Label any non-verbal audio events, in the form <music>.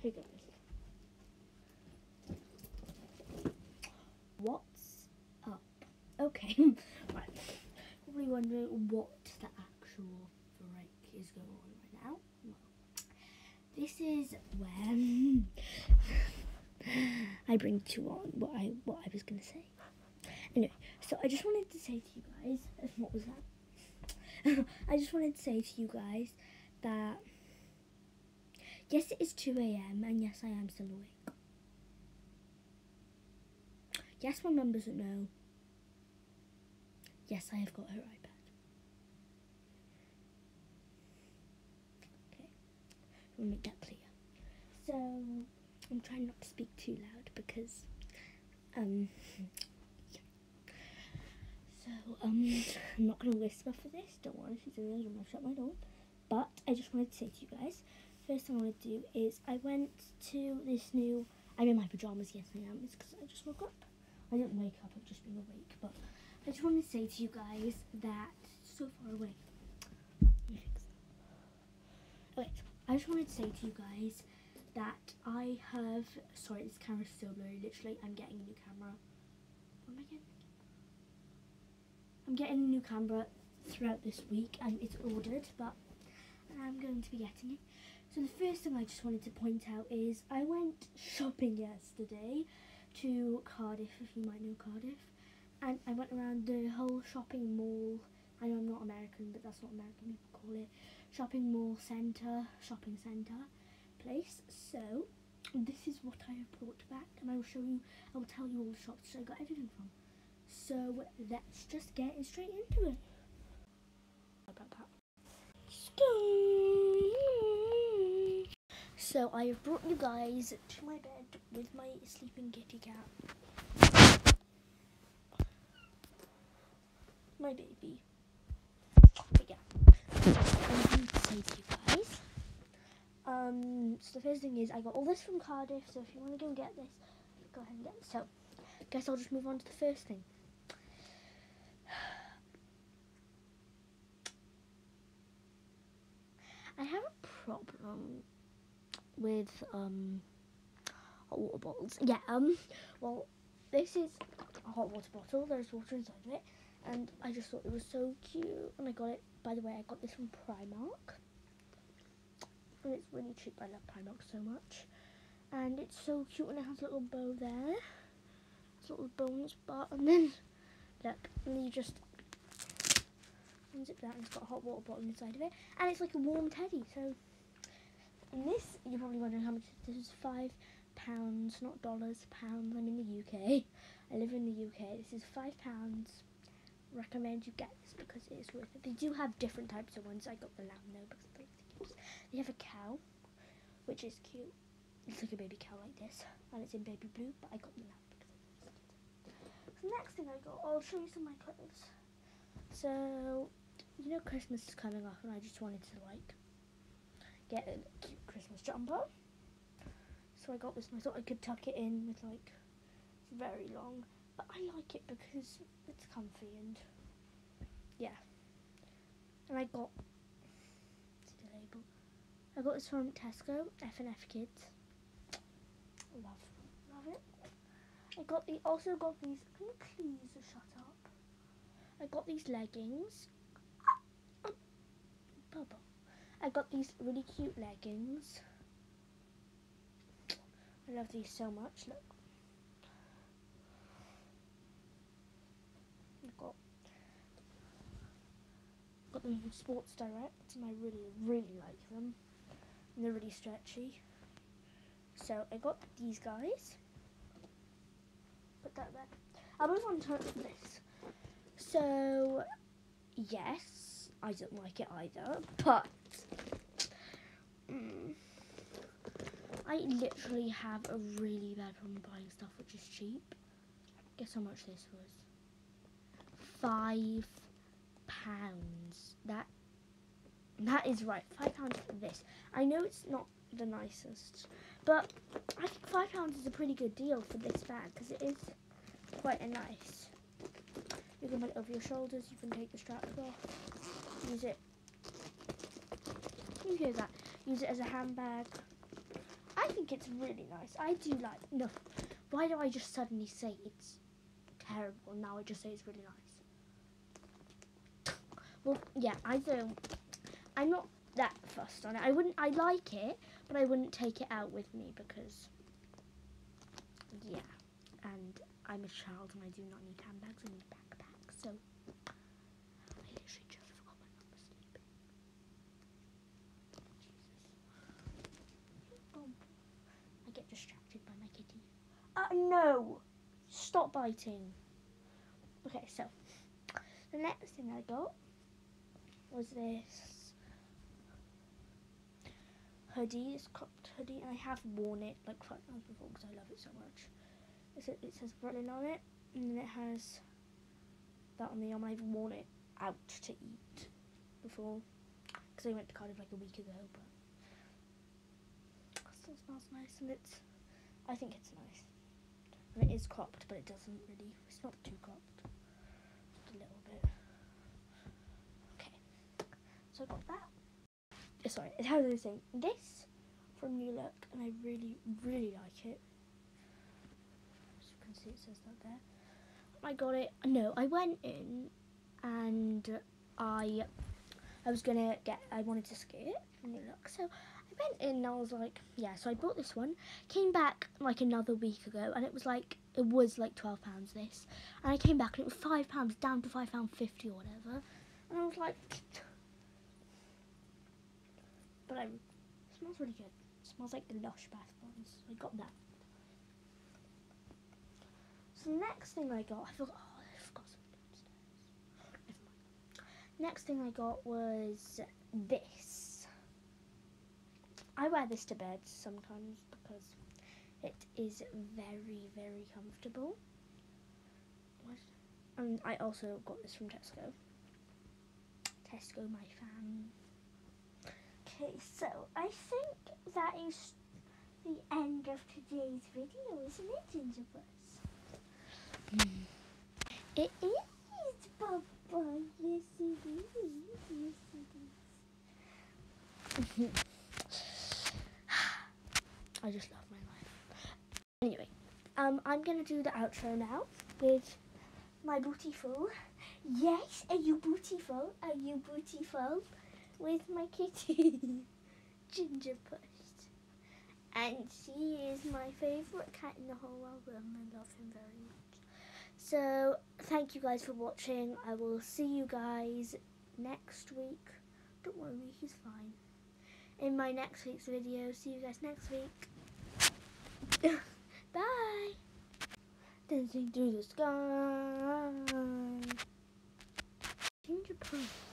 Hey guys. What's up? Okay, <laughs> right. Probably wondering what the actual break is going on right now. This is when <sighs> I bring to on what I what I was gonna say. Anyway, so I just wanted to say to you guys, <laughs> what was that? <laughs> I just wanted to say to you guys that yes, it is 2 a.m. and yes, I am still awake. Yes, my mum doesn't know. Yes, I have got her iPad. Okay, we'll make that clear. So, I'm trying not to speak too loud because, um, <laughs> yeah. So, um, <laughs> I'm not going to whisper for this. Don't worry, she's in I'm going to shut my door. But I just wanted to say to you guys, first thing I want to do is I went to this new. I'm in my pajamas. Yes, I am. It's because I just woke up. I didn't wake up. I've just been awake. But I just want to say to you guys that so far away. Okay, I just wanted to say to you guys that I have. Sorry, this camera's still blurry. Literally, I'm getting a new camera. What am I getting? I'm getting a new camera throughout this week, and it's ordered, but I'm going to be getting it. So the first thing I just wanted to point out is I went shopping yesterday to Cardiff, if you might know Cardiff, and I went around the whole shopping mall. I know I'm not American, but that's what American people call it. Shopping mall centre, shopping centre place. So this is what I have brought back, and I will show you. I will tell you all the shops I got everything from. So let's just get straight into it. About that. So I have brought you guys to my bed with my sleeping kitty cat. My baby. But yeah. I need to say to you guys. Um, so the first thing is I got all this from Cardiff, so if you want to go and get this, go ahead and get it. So, guess I'll just move on to the first thing. I have a problem with um hot water bottles. Yeah, um well this is a hot water bottle, there's water inside of it and I just thought it was so cute and I got it by the way I got this from Primark. And it's really cheap, I love Primark so much. And it's so cute and it has a little bow there. It's a little bow on bones bar and then look and you just unzip that and it's got a hot water bottle inside of it. And it's like a warm teddy, so and this you're probably wondering how much this is five pounds, not dollars, pounds. I'm in the UK. I live in the UK. This is five pounds. Recommend you get this because it is worth it. They do have different types of ones. I got the lamb though because I think. They have a cow, which is cute. It's like a baby cow like this, and it's in baby blue. But I got the lamb because I cute. So next thing I got, I'll show you some of my clothes. So you know Christmas is coming up, and I just wanted to like get a cute Christmas jumper. So I got this and I thought I could tuck it in with like very long. But I like it because it's comfy and yeah. And I got the label. I got this from Tesco, F and F Kids. Love love it. I got the also got these can you please shut up? I got these leggings. I got these really cute leggings. I love these so much. Look. I've got got them from Sports Direct and I really, really like them. And they're really stretchy. So I got these guys. Put that there. I'll move on to this. So yes, I don't like it either, but Mm. I literally have a really bad problem buying stuff which is cheap. Guess how much this was? Five pounds. That that is right. Five pounds for this. I know it's not the nicest, but I think five pounds is a pretty good deal for this bag because it is quite a nice. You can put it over your shoulders. You can take the straps off. Use it. You hear that? Use it as a handbag. I think it's really nice. I do like. No, why do I just suddenly say it's terrible? Now I just say it's really nice. Well, yeah, I don't. I'm not that fussed on it. I wouldn't. I like it, but I wouldn't take it out with me because, yeah, and I'm a child and I do not need handbags. I need backpacks. So I literally just forgot my number sleeping. Jesus. Oh, I get distracted by my kitty. Uh, no! Stop biting. Okay, so the next thing I got was this hoodie, this cropped hoodie, and I have worn it like five times before because I love it so much. It says, it says Berlin on it, and then it has that on the arm. I've worn it out to eat before because I went to Cardiff like a week ago, but it still smells nice, and it's. I think it's nice. It is cropped, but it doesn't really. It's not too cropped. Just a little bit. Okay. So I got that. Sorry, it has this thing. This from New Look, and I really, really like it. As you can see, it says that there. I got it. No, I went in, and I, I was gonna get. I wanted to from New Look, so went in. and I was like, yeah. So I bought this one. Came back like another week ago, and it was like it was like twelve pounds this, and I came back and it was five pounds down to five pound fifty or whatever, and I was like. <tsk> But I, it smells really good. It smells like the Lush bath bombs. I got that. So the next thing I got, I forgot. Oh, I forgot something mind. Next thing I got was this. I wear this to bed sometimes because it is very, very comfortable. What? And I also got this from Tesco. Tesco, my fan. Okay, so I think that is the end of today's video, isn't it, Gingerbread? Mm. It is, Papa. Yes, it is. Yes, it is. <laughs> I just love my life. Anyway, um, I'm gonna do the outro now with my bootyful. Yes, are you bootyful? Are you bootyful? With my kitty, <laughs> Ginger Puss. And she is my favourite cat in the whole world and I love him very much. So, thank you guys for watching. I will see you guys next week. Don't worry, he's fine. In my next week's video. See you guys next week. <laughs> Bye. Dancing through the sky. Ginger Puss.